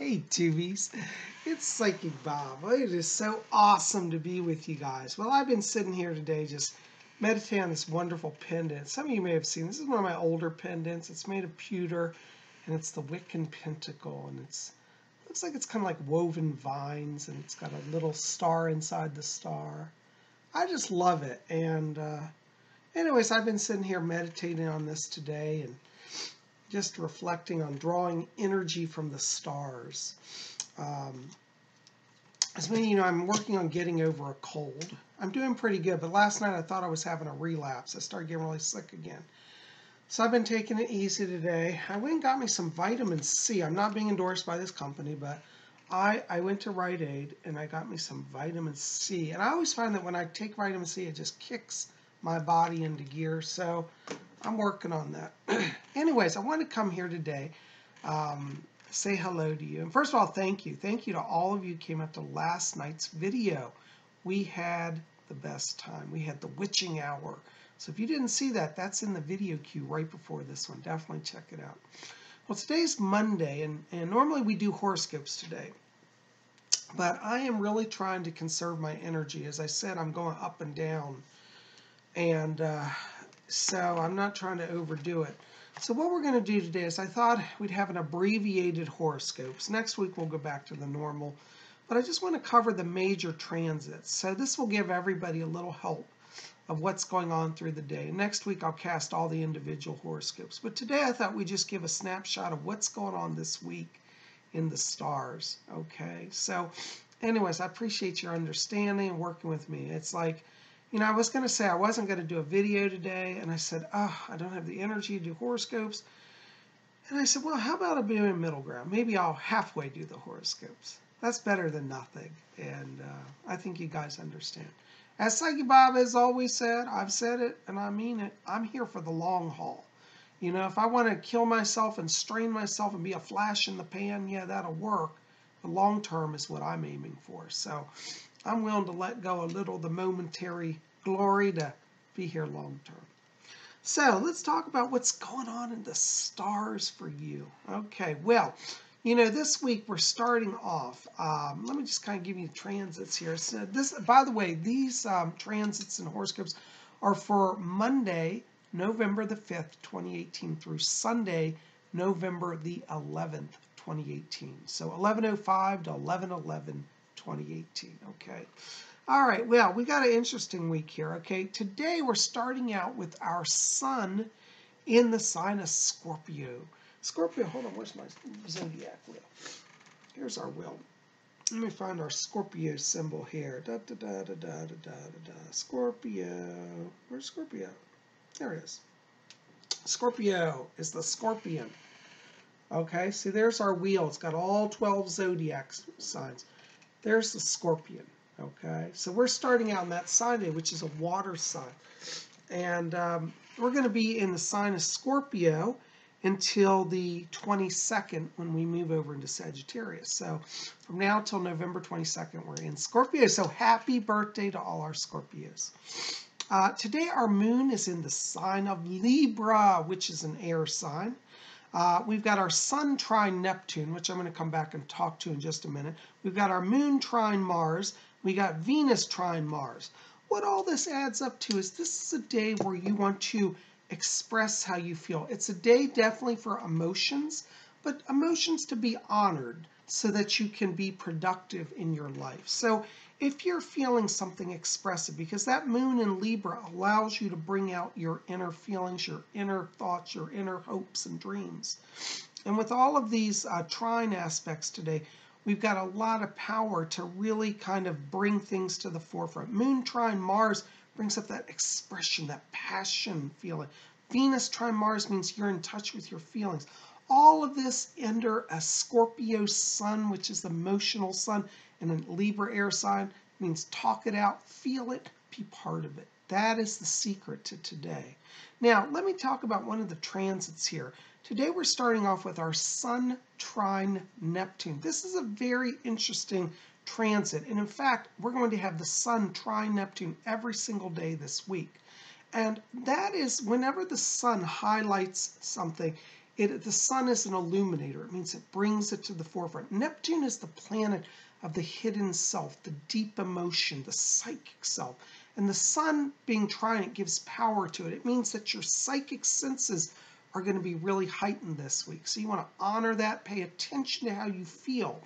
Hey, Tubies. It's Psychic Bob. It is so awesome to be with you guys. Well, I've been sitting here today just meditating on this wonderful pendant. Some of you may have seen this is one of my older pendants. It's made of pewter and it's the Wiccan Pentacle and it's looks like it's kind of like woven vines and it's got a little star inside the star. I just love it. And uh, anyways, I've been sitting here meditating on this today and just reflecting on drawing energy from the stars. Um, as many you know, I'm working on getting over a cold. I'm doing pretty good, but last night I thought I was having a relapse. I started getting really sick again. So I've been taking it easy today. I went and got me some vitamin C. I'm not being endorsed by this company, but I, I went to Rite Aid and I got me some vitamin C. And I always find that when I take vitamin C, it just kicks my body into gear. So I'm working on that. Anyways, I want to come here today, um, say hello to you. And first of all, thank you. Thank you to all of you who came up to last night's video. We had the best time. We had the witching hour. So if you didn't see that, that's in the video queue right before this one. Definitely check it out. Well, today's Monday, and, and normally we do horoscopes today. But I am really trying to conserve my energy. As I said, I'm going up and down. And uh, so I'm not trying to overdo it. So what we're going to do today is I thought we'd have an abbreviated horoscopes. Next week we'll go back to the normal, but I just want to cover the major transits. So this will give everybody a little help of what's going on through the day. Next week I'll cast all the individual horoscopes. But today I thought we'd just give a snapshot of what's going on this week in the stars. Okay, so anyways, I appreciate your understanding and working with me. It's like you know, I was going to say I wasn't going to do a video today, and I said, oh, I don't have the energy to do horoscopes. And I said, well, how about a bit of middle ground? Maybe I'll halfway do the horoscopes. That's better than nothing, and uh, I think you guys understand. As Psychic Bob has always said, I've said it, and I mean it, I'm here for the long haul. You know, if I want to kill myself and strain myself and be a flash in the pan, yeah, that'll work. The long term is what I'm aiming for. So I'm willing to let go a little the momentary glory to be here long term. So let's talk about what's going on in the stars for you. Okay, well, you know, this week we're starting off. Um, let me just kind of give you transits here. So this, by the way, these um, transits and horoscopes are for Monday, November the 5th, 2018 through Sunday, November the 11th, 2018. So 1105 to 1111 2018. Okay. All right. Well, we got an interesting week here. Okay. Today we're starting out with our sun in the sign of Scorpio. Scorpio, hold on. Where's my zodiac wheel? Here's our wheel. Let me find our Scorpio symbol here. Da da da da da da da da. Scorpio. Where's Scorpio? There it is. Scorpio is the scorpion. Okay, see there's our wheel. It's got all 12 zodiac signs. There's the scorpion. Okay, so we're starting out in that sign which is a water sign. And um, we're going to be in the sign of Scorpio until the 22nd when we move over into Sagittarius. So from now till November 22nd, we're in Scorpio. So happy birthday to all our Scorpios. Uh, today, our moon is in the sign of Libra, which is an air sign. Uh, we've got our Sun trine Neptune, which I'm going to come back and talk to in just a minute. We've got our Moon trine Mars. We got Venus trine Mars. What all this adds up to is this is a day where you want to express how you feel. It's a day definitely for emotions, but emotions to be honored so that you can be productive in your life. So if you're feeling something expressive, because that moon in Libra allows you to bring out your inner feelings, your inner thoughts, your inner hopes and dreams. And with all of these uh, trine aspects today, we've got a lot of power to really kind of bring things to the forefront. Moon trine Mars brings up that expression, that passion feeling. Venus trine Mars means you're in touch with your feelings. All of this under a Scorpio sun, which is the emotional sun, and a Libra air sign means talk it out, feel it, be part of it. That is the secret to today. Now, let me talk about one of the transits here. Today we're starting off with our Sun trine Neptune. This is a very interesting transit. And in fact, we're going to have the Sun trine Neptune every single day this week. And that is whenever the sun highlights something, It, the sun is an illuminator. It means it brings it to the forefront. Neptune is the planet of the hidden self, the deep emotion, the psychic self. And the sun being trine it gives power to it. It means that your psychic senses are going to be really heightened this week. So you want to honor that, pay attention to how you feel.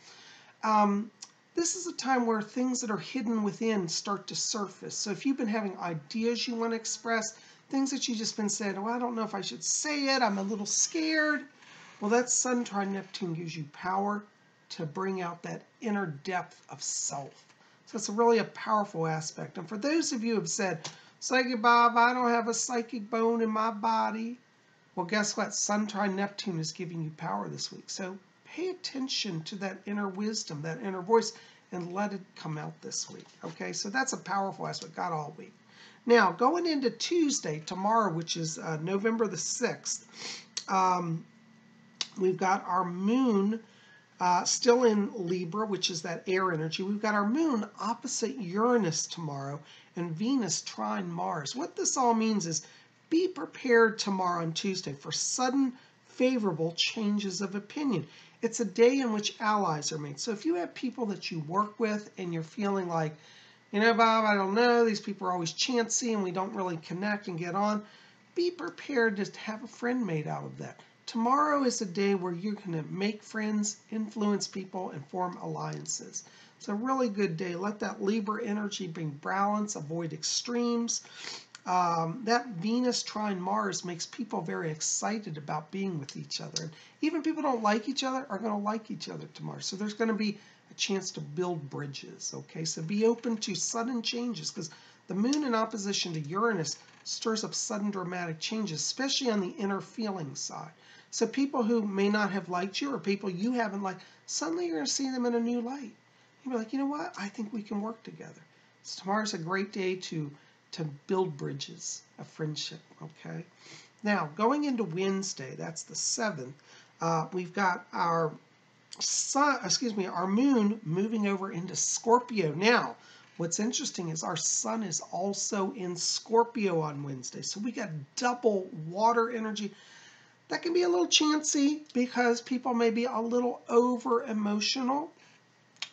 Um, this is a time where things that are hidden within start to surface. So if you've been having ideas you want to express, things that you've just been saying, well, I don't know if I should say it, I'm a little scared. Well, that Sun trine Neptune gives you power to bring out that inner depth of self. So it's really a powerful aspect. And for those of you who have said, Psychic Bob, I don't have a psychic bone in my body. Well, guess what? Sun trine Neptune is giving you power this week. So pay attention to that inner wisdom, that inner voice, and let it come out this week. Okay, so that's a powerful aspect, got all week. Now, going into Tuesday, tomorrow, which is uh, November the 6th, um, we've got our moon uh, still in Libra, which is that air energy. We've got our moon opposite Uranus tomorrow and Venus trine Mars. What this all means is be prepared tomorrow on Tuesday for sudden favorable changes of opinion. It's a day in which allies are made. So if you have people that you work with and you're feeling like, you know, Bob, I don't know, these people are always chancy and we don't really connect and get on, be prepared to have a friend made out of that. Tomorrow is a day where you're going to make friends, influence people, and form alliances. It's a really good day. Let that Libra energy bring balance, avoid extremes. Um, that Venus trine Mars makes people very excited about being with each other. And even people don't like each other are going to like each other tomorrow. So there's going to be a chance to build bridges. Okay, so be open to sudden changes because the moon in opposition to Uranus stirs up sudden dramatic changes, especially on the inner feeling side. So people who may not have liked you or people you haven't liked, suddenly you're going to see them in a new light. You'll be like, you know what? I think we can work together. So tomorrow's a great day to to build bridges of friendship. Okay. Now going into Wednesday, that's the seventh. Uh, we've got our sun, excuse me, our moon moving over into Scorpio. Now, what's interesting is our sun is also in Scorpio on Wednesday. So we got double water energy. That can be a little chancy because people may be a little over emotional.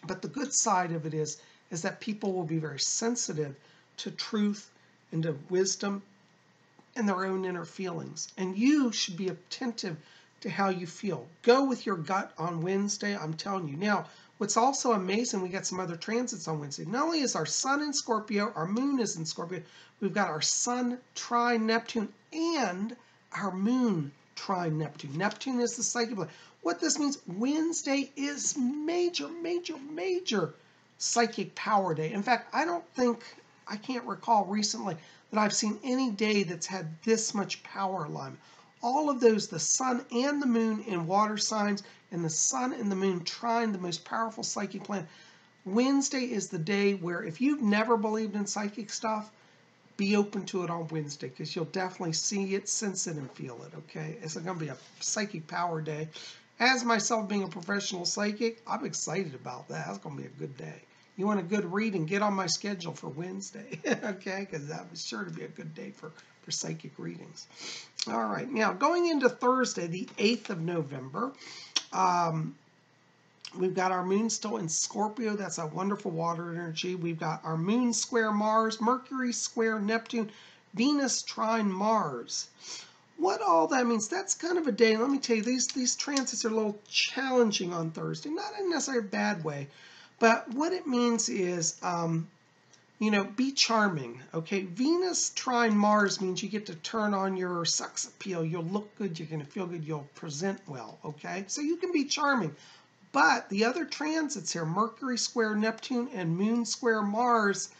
But the good side of it is, is that people will be very sensitive to truth and to wisdom and their own inner feelings. And you should be attentive to how you feel. Go with your gut on Wednesday, I'm telling you. Now, what's also amazing, we got some other transits on Wednesday. Not only is our sun in Scorpio, our moon is in Scorpio, we've got our sun trine Neptune and our moon trine Neptune. Neptune is the psychic planet. What this means, Wednesday is major, major, major psychic power day. In fact, I don't think, I can't recall recently that I've seen any day that's had this much power alignment. All of those, the sun and the moon in water signs, and the sun and the moon trine the most powerful psychic planet. Wednesday is the day where if you've never believed in psychic stuff, be open to it on Wednesday because you'll definitely see it, sense it, and feel it, okay? It's going to be a psychic power day. As myself being a professional psychic, I'm excited about that. That's going to be a good day. You want a good reading, get on my schedule for Wednesday, okay? Because that was sure to be a good day for, for psychic readings. All right, now going into Thursday, the 8th of November, um, We've got our moon still in Scorpio. That's a wonderful water energy. We've got our moon square Mars, Mercury square Neptune, Venus trine Mars. What all that means, that's kind of a day. Let me tell you, these, these transits are a little challenging on Thursday. Not in necessarily a bad way. But what it means is, um, you know, be charming. Okay, Venus trine Mars means you get to turn on your sex appeal. You'll look good. You're going to feel good. You'll present well. Okay, so you can be charming. But the other transits here, Mercury square Neptune and Moon square Mars,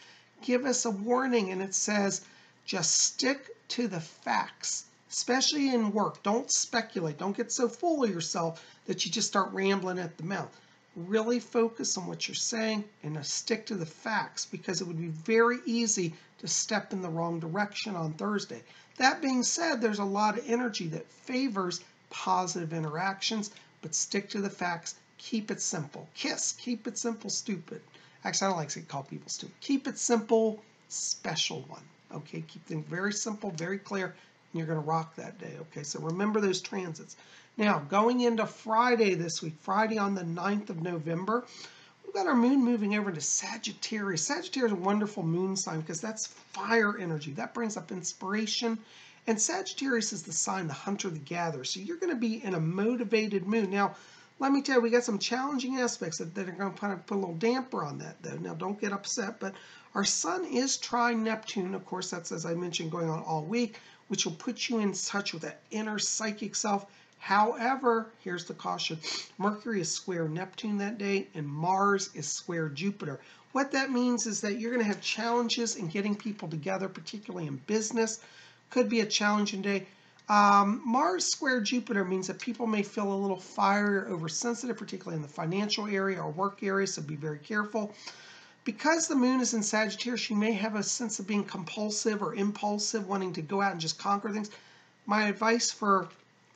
give us a warning and it says just stick to the facts, especially in work. Don't speculate. Don't get so full of yourself that you just start rambling at the mouth. Really focus on what you're saying and stick to the facts because it would be very easy to step in the wrong direction on Thursday. That being said, there's a lot of energy that favors positive interactions, but stick to the facts Keep it simple. KISS, keep it simple, stupid. Actually, I don't like to call people stupid. Keep it simple, special one. Okay, keep things very simple, very clear. And you're going to rock that day, okay? So remember those transits. Now, going into Friday this week, Friday on the 9th of November, we've got our moon moving over to Sagittarius. Sagittarius is a wonderful moon sign because that's fire energy. That brings up inspiration. And Sagittarius is the sign, the hunter, the gatherer. So you're going to be in a motivated mood. Now, let me tell you, we got some challenging aspects that, that are going to kind of put a little damper on that, though. Now, don't get upset, but our sun is trine Neptune. Of course, that's, as I mentioned, going on all week, which will put you in touch with that inner psychic self. However, here's the caution Mercury is square Neptune that day, and Mars is square Jupiter. What that means is that you're going to have challenges in getting people together, particularly in business. Could be a challenging day. Um, Mars square Jupiter means that people may feel a little fiery or oversensitive, particularly in the financial area or work area, so be very careful. Because the moon is in Sagittarius, you may have a sense of being compulsive or impulsive, wanting to go out and just conquer things. My advice for,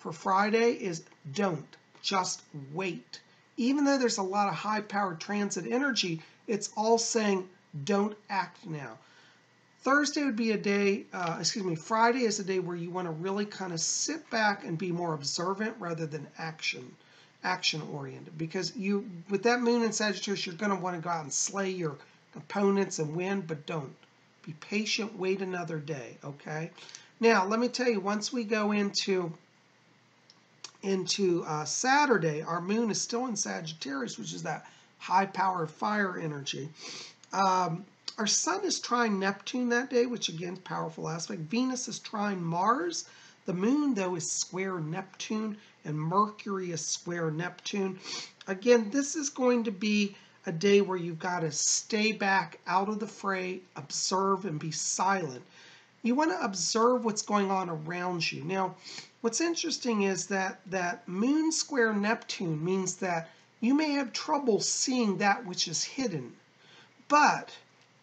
for Friday is don't, just wait. Even though there's a lot of high powered transit energy, it's all saying don't act now. Thursday would be a day, uh, excuse me, Friday is a day where you want to really kind of sit back and be more observant rather than action, action oriented. Because you, with that moon in Sagittarius, you're going to want to go out and slay your opponents and win, but don't. Be patient, wait another day, okay? Now, let me tell you, once we go into into uh, Saturday, our moon is still in Sagittarius, which is that high power fire energy. Um, our sun is trine Neptune that day, which again, powerful aspect. Venus is trine Mars. The moon, though, is square Neptune, and Mercury is square Neptune. Again, this is going to be a day where you've got to stay back out of the fray, observe, and be silent. You want to observe what's going on around you. Now, what's interesting is that that moon square Neptune means that you may have trouble seeing that which is hidden. But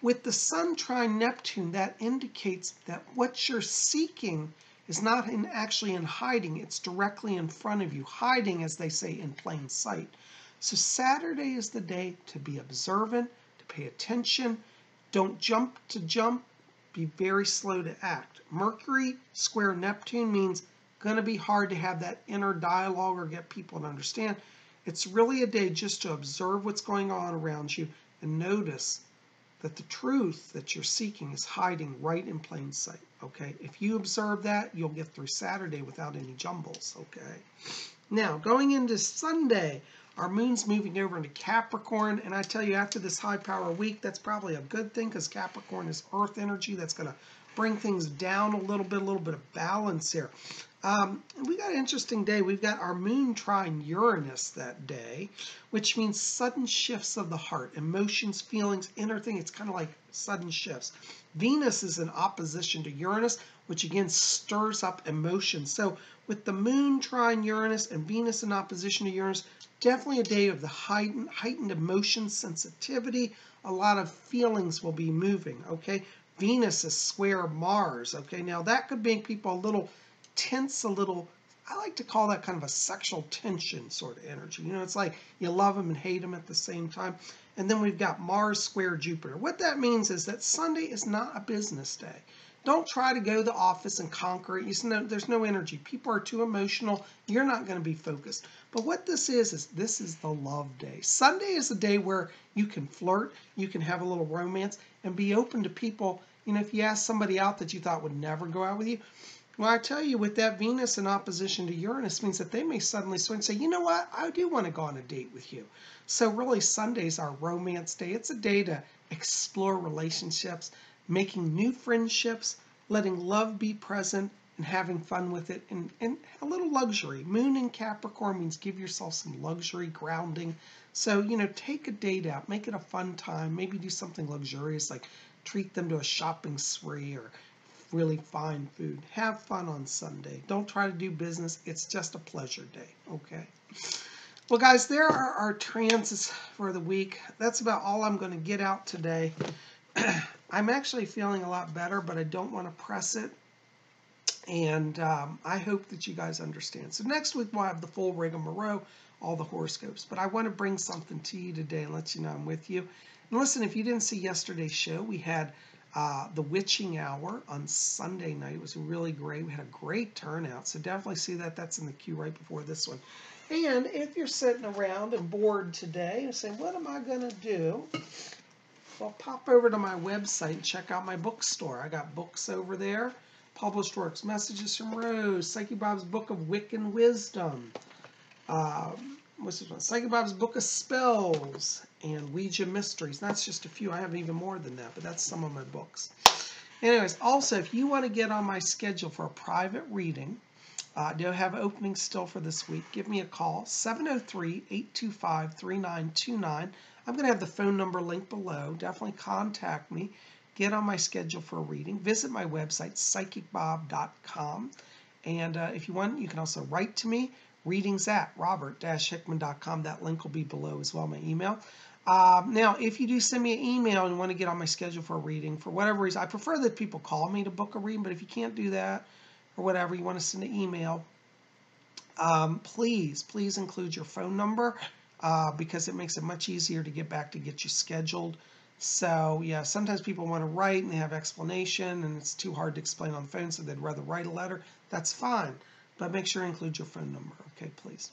with the Sun trine Neptune, that indicates that what you're seeking is not in actually in hiding, it's directly in front of you, hiding, as they say, in plain sight. So Saturday is the day to be observant, to pay attention. Don't jump to jump, be very slow to act. Mercury square Neptune means going to be hard to have that inner dialogue or get people to understand. It's really a day just to observe what's going on around you and notice that the truth that you're seeking is hiding right in plain sight. Okay, if you observe that, you'll get through Saturday without any jumbles. Okay, now going into Sunday, our moon's moving over into Capricorn, and I tell you, after this high power week, that's probably a good thing because Capricorn is earth energy. That's going to bring things down a little bit, a little bit of balance here. Um, we got an interesting day. We've got our moon trine Uranus that day, which means sudden shifts of the heart, emotions, feelings, inner thing. It's kind of like sudden shifts. Venus is in opposition to Uranus, which again stirs up emotions. So with the moon trine Uranus and Venus in opposition to Uranus, definitely a day of the heightened, heightened emotion sensitivity. A lot of feelings will be moving, okay? Venus is square Mars, okay? Now that could make people a little tense a little. I like to call that kind of a sexual tension sort of energy. You know, it's like you love them and hate them at the same time. And then we've got Mars square Jupiter. What that means is that Sunday is not a business day. Don't try to go to the office and conquer it. You know, there's no energy. People are too emotional. You're not going to be focused. But what this is, is this is the love day. Sunday is a day where you can flirt, you can have a little romance, and be open to people. You know, if you ask somebody out that you thought would never go out with you, well, I tell you, with that Venus in opposition to Uranus means that they may suddenly swing and say, you know what, I do want to go on a date with you. So really Sunday's our romance day. It's a day to explore relationships, making new friendships, letting love be present, and having fun with it, and, and a little luxury. Moon in Capricorn means give yourself some luxury, grounding. So, you know, take a date out, make it a fun time, maybe do something luxurious like treat them to a shopping spree or really fine food. Have fun on Sunday. Don't try to do business. It's just a pleasure day, okay? Well, guys, there are our transits for the week. That's about all I'm going to get out today. I'm actually feeling a lot better, but I don't want to press it. And um, I hope that you guys understand. So next week we'll have the full rigmarole, all the horoscopes. But I want to bring something to you today and let you know I'm with you. And listen, if you didn't see yesterday's show, we had uh, the Witching Hour on Sunday night It was really great. We had a great turnout, so definitely see that. That's in the queue right before this one. And if you're sitting around and bored today and saying, What am I going to do? Well, pop over to my website and check out my bookstore. I got books over there. Published works, Messages from Rose, Psychic Bob's Book of Wiccan Wisdom, um, what's this one? Psychic Bob's Book of Spells, and Ouija Mysteries. That's just a few. I have even more than that, but that's some of my books. Anyways, also, if you want to get on my schedule for a private reading, uh, do have openings still for this week, give me a call, 703-825-3929. I'm going to have the phone number linked below. Definitely contact me. Get on my schedule for a reading. Visit my website, psychicbob.com. And uh, if you want, you can also write to me, readings at robert-hickman.com. That link will be below as well, my email. Um, now, if you do send me an email and want to get on my schedule for a reading, for whatever reason, I prefer that people call me to book a reading, but if you can't do that or whatever, you want to send an email, um, please, please include your phone number uh, because it makes it much easier to get back to get you scheduled. So yeah, sometimes people want to write and they have explanation and it's too hard to explain on the phone, so they'd rather write a letter. That's fine, but make sure you include your phone number, okay, please.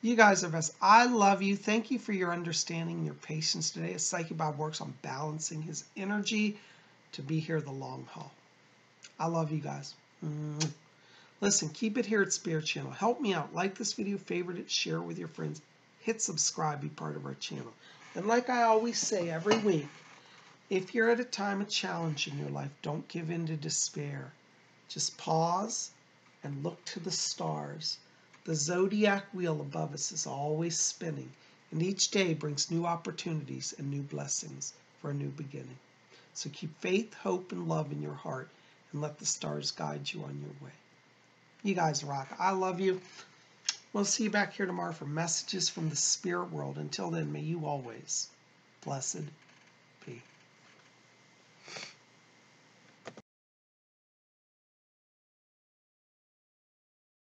You guys are best. I love you. Thank you for your understanding and your patience today as Psychic Bob works on balancing his energy to be here the long haul. I love you guys. Listen, keep it here at Spirit Channel. Help me out. Like this video, favorite it, share it with your friends. Hit subscribe, be part of our channel. And like I always say every week, if you're at a time of challenge in your life, don't give in to despair. Just pause and look to the stars. The zodiac wheel above us is always spinning, and each day brings new opportunities and new blessings for a new beginning. So keep faith, hope, and love in your heart, and let the stars guide you on your way. You guys rock. I love you. We'll see you back here tomorrow for messages from the spirit world. Until then, may you always blessed